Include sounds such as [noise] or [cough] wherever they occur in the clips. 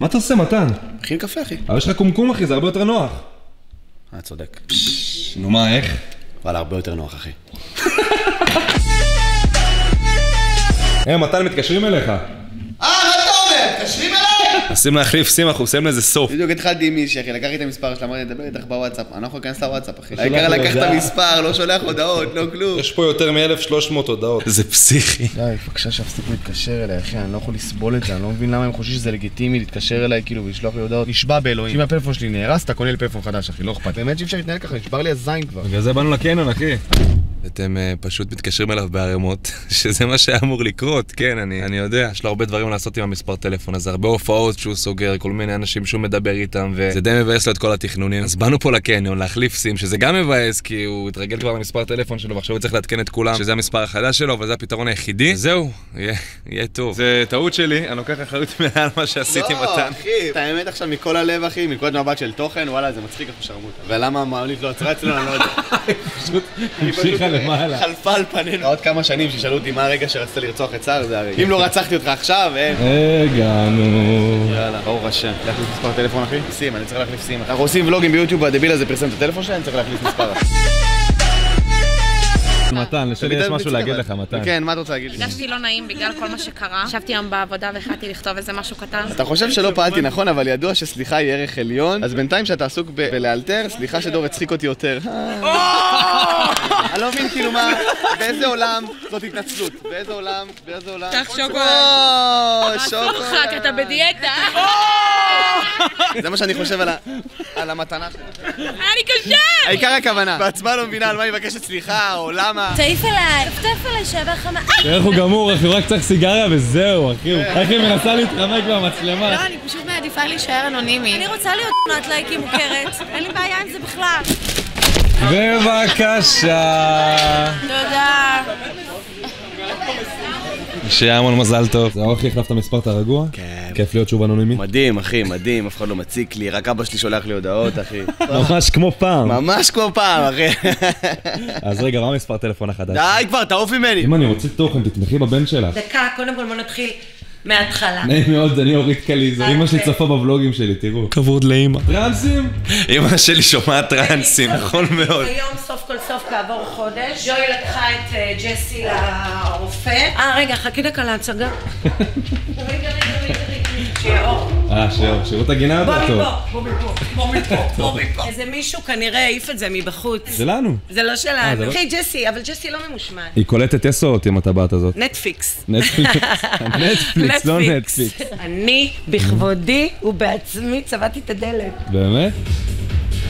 מה אתה עושה, מתן? מכין קפה, אחי. אבל יש לך קומקום, אחי, זה הרבה יותר נוח. אה, צודק. נו מה, איך? וואלה, הרבה יותר נוח, אחי. היי, מתן, מתקשרים אליך. אה, מה אתה אומר? תשרים אליי! מנסים להחליף סים, אנחנו עושים לזה סוף. בדיוק התחלתי עם מישהי, אחי, לקחתי את המספר שלה, אמרתי, דבר איתך בוואטסאפ. אני לא יכול להיכנס לוואטסאפ, אחי. העיקר לי לקח את. המספר, לא שולח הודעות, לא כלום. יש פה יותר מ-1300 הודעות. זה פסיכי. די, בבקשה שיפסיקו להתקשר אליי, אחי, אני לא יכול לסבול את זה, אני לא מבין למה הם חושבים שזה לגיטימי להתקשר אליי, כאילו, ולשלוח לי הודעות. נשבע באלוהים. אם הפלאפון שלי נהרס, אתה קונה לי פלאפון חדש, אחי, לא אכפת. באמת שאי אפשר להתנהל ככה, נשבר לי הזין כבר. בגלל זה באנו לקניון, אחי. אתם uh, פשוט מתקשרים אליו בערימות, [laughs] שזה מה שהיה אמור לקרות, כן, אני, אני יודע, יש לו הרבה דברים לעשות עם המספר טלפון הזה, הרבה הופעות שהוא סוגר, כל מיני אנשים שהוא מדבר איתם, וזה די מבאס לו את כל התכנונים. אז באנו פה לקניון להחליף סים, שזה גם מבאס, כי הוא התרגל כבר למספר טלפון שלו, ועכשיו הוא צריך לעדכן את כולם, שזה המספר החדש שלו, אבל זה הפתרון היחידי. זהו, יהיה, יהיה טוב. זה טעות שלי, אני לוקח אחריות [laughs] מעל מה שעשיתי לא, מתן. אחי, את האמת עכשיו מכל הלב, אחי, מנקודת מבט של תוכן, וואלה, זה מצחיק איך הוא שרמוטה. ולמה המעלית לא עצרה אצלנו, אני לא יודע. [laughs] למעלה. חלפה על פנינו. עוד כמה שנים שישאלו אותי מה הרגע שרצית לרצוח את סער, זה הרגע. אם לא רצחתי אותך עכשיו, אין. הגענו. יאללה, ברוך השם. להחליף מספר טלפון, אחי? סים, אני צריך להחליף סים. אנחנו עושים ולוגים ביוטיוב, והדביל הזה פרסם את הטלפון שלי, אני צריך להחליף מספר. מתן, לשלי יש משהו להגיד לך, מתן. כן, מה אתה רוצה להגיד לי? הרגשתי לא נעים בגלל כל מה שקרה. ישבתי היום בעבודה והחלטתי לכתוב איזה משהו קטן. אתה חושב שלא פעלתי נכון, אבל ידוע שסליחה היא ערך עליון, אז בינתיים שאתה עסוק ב- בלאלתר, סליחה שדור הצחיק אותי יותר. אני לא מבין כאילו מה, באיזה עולם זאת התנצלות? באיזה עולם, באיזה עולם? קח שוקולד. או, אסור. לך, כי אתה בדיאטה. [laughs] זה מה שאני חושב על המתנה שלי. היה לי קשה! העיקר הכוונה. בעצמה לא מבינה על מה היא מבקשת סליחה, או למה. תעיף אליי, טפטף עליי, שבר חמה. איך הוא גמור, אחי, הוא רק צריך סיגריה וזהו, אחי. איך היא מנסה להתחמק מהמצלמה. לא, אני פשוט מעדיפה להישאר אנונימי. אני רוצה להיות תמונת לייקים מוכרת. אין לי בעיה עם זה בכלל. בבקשה. תודה. שיהיה המון מזל טוב. זה אורך החלפת מספר, אתה רגוע? כן. כיף להיות שוב אנונימי? מדהים, אחי, מדהים, אף אחד לא מציק לי, רק אבא שלי שולח לי הודעות, אחי. ממש כמו פעם. ממש כמו פעם, אחי. אז רגע, מה המספר טלפון החדש? די כבר, תעוף ממני. אם אני רוצה תוכן, תתמכי בבן שלך. דקה, קודם כל בוא נתחיל מההתחלה. נעים מאוד, אני אורית קליזר. אמא שלי צופה בבלוגים שלי, תראו. כבוד לאמא. טרנסים? אמא שלי שומעת טרנסים, [laughs] נכון מאוד. היום סוף כל סוף כעבור חודש, ג'וי לקחה את אה, ג'סי לרופא. אה, רגע, חכי דקה להצגה. [laughs] רגע, רגע, רגע, רגע. שיהיה אור. אה, שיעור, שירות הגינה יותר טוב. מפה, בוא מפה, בוא מפה, בוא מפה. איזה מישהו כנראה העיף את זה מבחוץ. זה לנו. זה לא אה, זה שלנו. לא- אחי, ג'סי, אבל ג'סי לא ממושמע. היא קולטת עשרות עם הטבעת הזאת. נטפליקס. נטפליקס, [laughs] לא נטפליקס. אני, בכבודי ובעצמי, צבעתי את הדלת. באמת?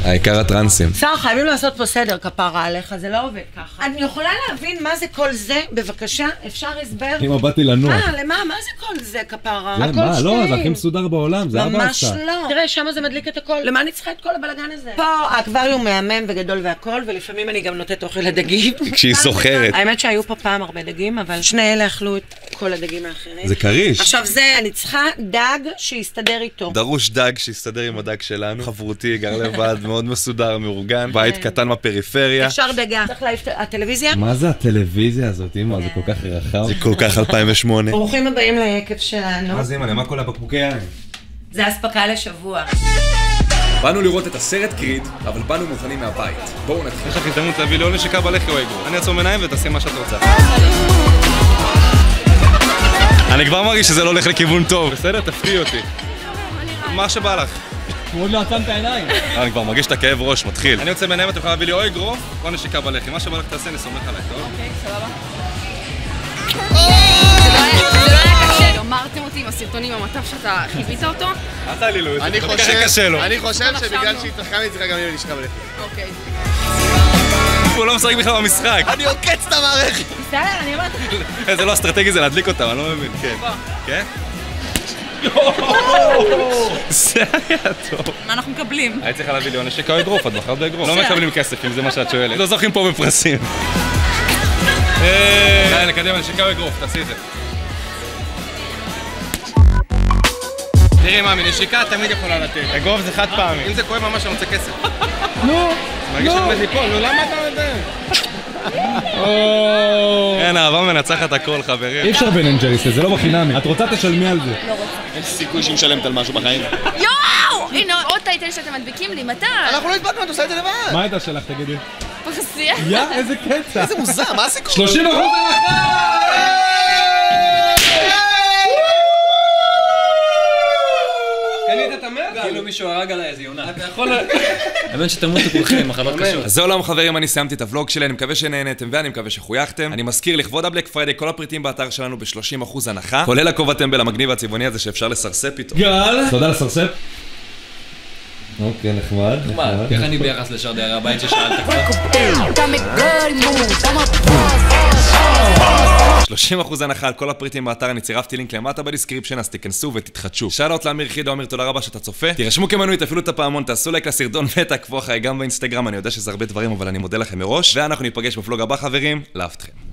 העיקר הטרנסים. שר, חייבים לעשות פה סדר, כפרה עליך, זה לא עובד ככה. אני יכולה להבין מה זה כל זה? בבקשה, אפשר הסבר? אמא, באתי לנוח. אה, למה? מה זה כל זה, כפרה? זה, הכל מה, לא, שטויים. זה הכי מסודר בעולם, זה אבא ממש עשה. לא. תראה, שם זה מדליק את הכל. למה אני צריכה את כל הבלאגן הזה? פה האקווריום מהמם וגדול והכל, ולפעמים אני גם נותנת אוכל לדגים. כשהיא סוחרת. האמת שהיו פה פעם הרבה דגים, אבל שני אלה אכלו את כל הדגים האחרים. זה כריש. עכשיו זה, אני צריכה דג שיסתדר איתו. דרוש דג שיסתדר עם הדג שלנו. חברותי, גר לבד, מאוד מסודר, מאורגן. בית קטן בפריפריה. אפשר דגה. צריך להעיף את הטלוויזיה? מה זה הטלוויזיה הזאת, אמא? זה כל כך רחב. זה כל כך 2008. ברוכים הבאים ליקב שלנו. אז אמא, למה כל הבקבוקי יין? זה אספקה לשבוע. באנו לראות את הסרט קריד, אבל באנו מוכנים מהבית. בואו נתחיל. יש לך הזדמנות להביא לי או נשיקה בלחי או אגרוף. אני אעצום עיניים ותעשי מה שאת רוצה. אני כבר מרגיש שזה לא הולך לכיוון טוב. בסדר, תפתיעי אותי. מה שבא לך. הוא עוד לא עצם את העיניים. אני כבר מרגיש את הכאב ראש, מתחיל. אני יוצא מעיניים, את יכולה להביא לי או אגרוף או נשיקה בלחי. מה שבא לך תעשי, אני סומך עלייך, טוב? אמרתם אותי עם הסרטונים במטף שאתה חיווית אותו? אל אני זה חושב. אני שבגלל לא. שהיא צחקה לי צריכה גם להיות לשכה בלחי. אוקיי. הוא לא משחק בכלל במשחק. אני עוקץ את המערכת! בסדר, אני אומרת... זה לא אסטרטגי, זה להדליק אותם, אני לא מבין. כן. כן? זה היה טוב. מה אנחנו מקבלים? היית צריכה להביא לי או נשיקה או אגרוף, את בחרת באגרוף. לא מקבלים כסף אם זה מה שאת שואלת. לא זוכים פה בפרסים. יאללה, קדימה, נשיקה או אגרוף, תעשי את זה. תראי מאמי, נשיקה תמיד יכולה לתת. אגרוף זה חד פעמי. אם זה כואב ממש אני רוצה כסף. נו, מרגיש שאת עומד ליפול, נו למה אתה יודע? כן, אהבה מנצחת הכל, חברים. אי אפשר בן אנד ג'ריס, זה לא בחינמי. את רוצה תשלמי על זה. אין סיכוי שהיא משלמת על משהו בחיים. יואו! הנה עוד title שאתם מדביקים לי, מתי? אנחנו לא הדבקנו, את עושה את זה לבד. מה הייתה שלך, תגידי? פרסיה. יא, איזה קטע. איזה מוזר, מה הסיכוי? 30 אחוז כאילו מישהו הרג עליי איזה יונה. אתה יכול... האמת שתמותו כולכם, מחלות קשות. אז זהו לעם חברים, אני סיימתי את הוולוג שלי, אני מקווה שנהנתם ואני מקווה שחייכתם. אני מזכיר, לכבוד הבלק פריידי, כל הפריטים באתר שלנו ב-30% הנחה, כולל הכובע טמבל המגניב והצבעוני הזה שאפשר לסרספ איתו. גל. תודה לסרספ. אוקיי, נחמד. מה, איך אני ביחס לשאר דיירי הבית ששאלת כבר? 30% הנחה על כל הפריטים באתר, אני צירפתי לינק למטה ב description, אז תיכנסו ותתחדשו. שאלות לאמיר חידו, אמיר, תודה רבה שאתה צופה. תירשמו כמנוי, תפעילו את הפעמון, תעשו לייק לסרטון [laughs] ותעקבו אחריי גם באינסטגרם, אני יודע שזה הרבה דברים, אבל אני מודה לכם מראש. ואנחנו ניפגש בפלוג הבא, חברים, אוהב אתכם.